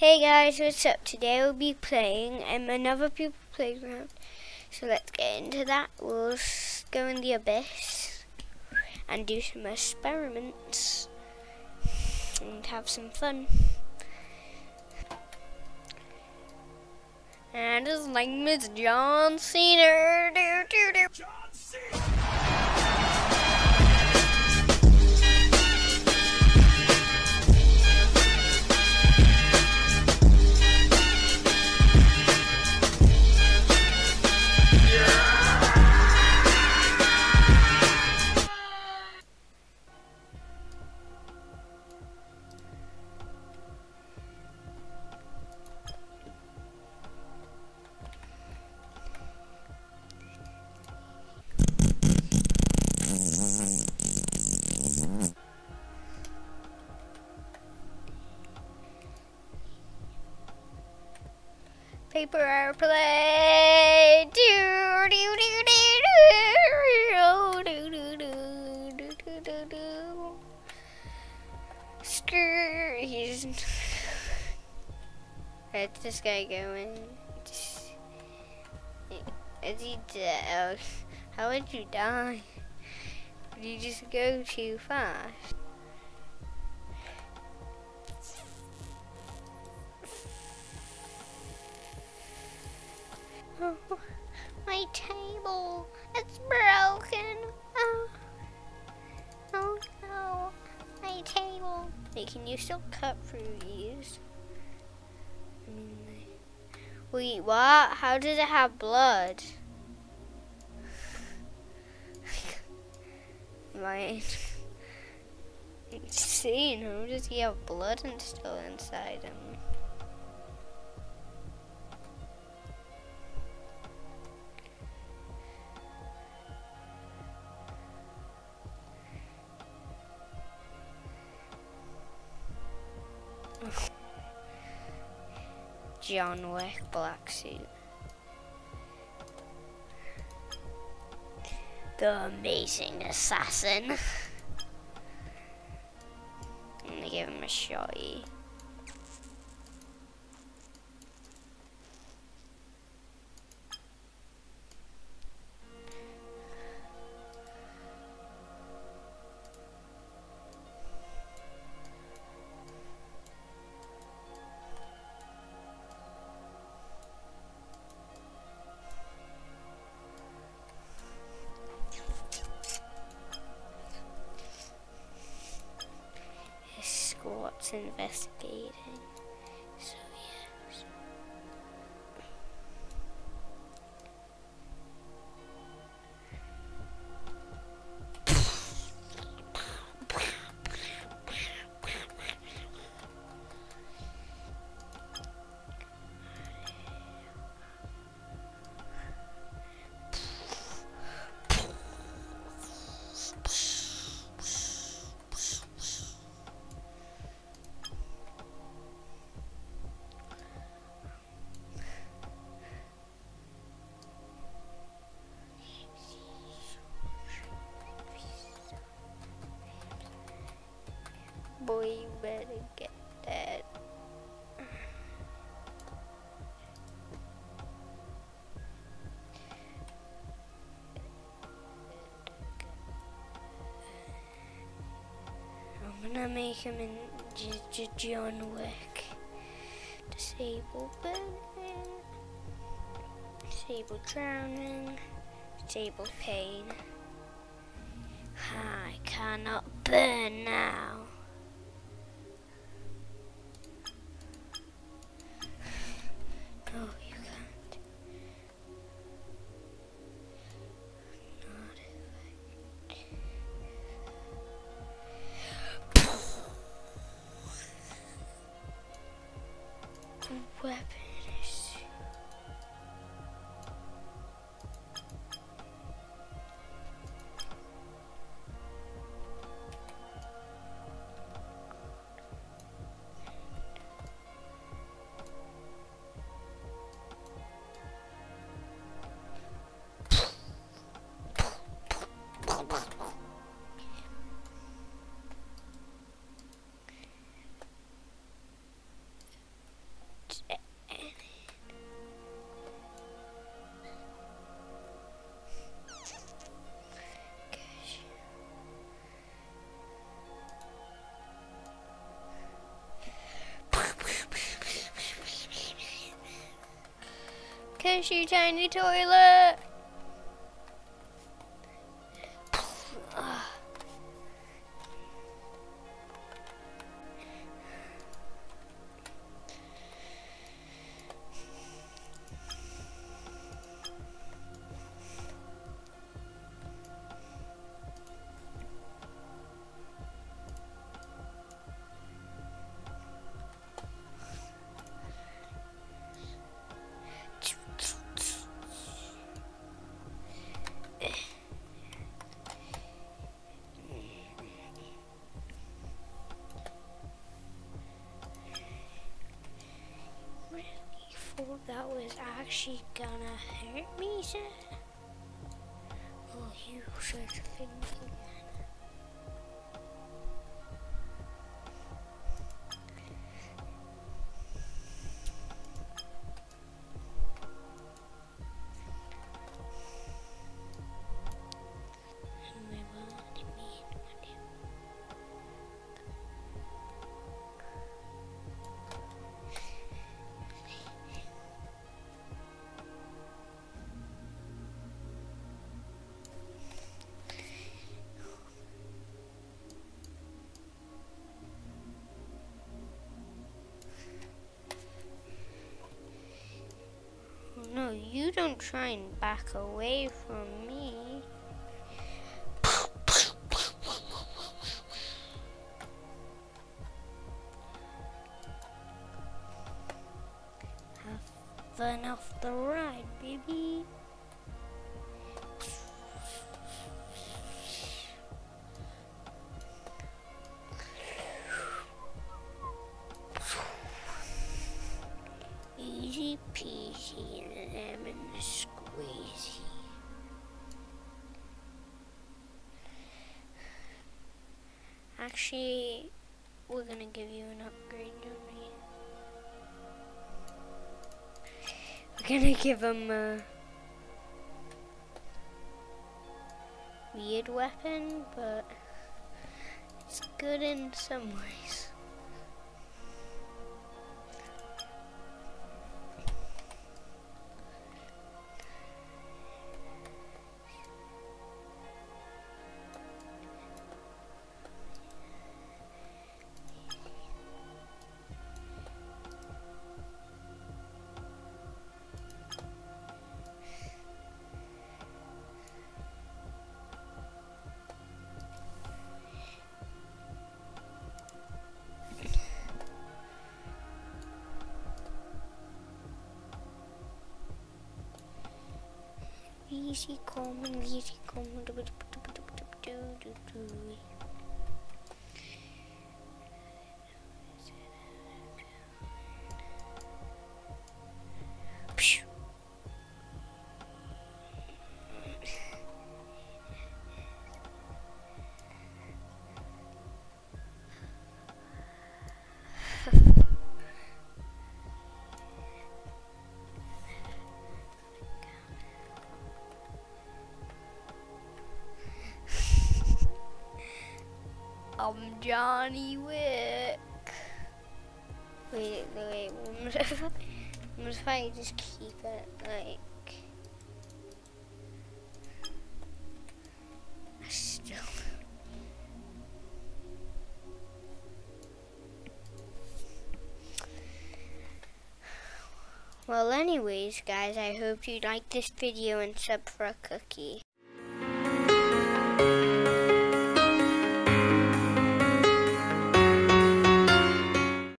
Hey guys, what's up? Today we'll be playing um, another people playground. So let's get into that. We'll go in the abyss and do some experiments and have some fun. And his name is John Cena. John Cena. Paper airplane. Do, do, do, do, do, do, do, do, do, do, do. Skirt. He's. Where's this guy going? Is he dead? How would you die? Did you just go too fast? Oh, my table, it's broken. Oh, oh no, my table. Hey, can you still cut through these? Mm. Wait, what? How does it have blood? Mine. Insane. no, does he have blood and still inside him? John Wick black suit. The amazing assassin. I'm gonna give him a shotty. Eh? what's investigating. You better get that. I'm gonna make him in J J John Wick. Disable burning. Disable drowning. Disable pain. I cannot burn now. You tiny toilet! That was actually gonna hurt me, sir? Oh, you should think you don't try and back away from me. Have fun off the ride, baby. Actually, we're gonna give you an upgrade, don't? We're gonna give him a weird weapon, but it's good in some ways. Easy common, easy common. I'm Johnny Wick. Wait, wait, wait. What if I, what if I just keep it like? I Still. Well, anyways, guys, I hope you liked this video and sub for a cookie.